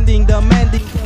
The demanding. demanding.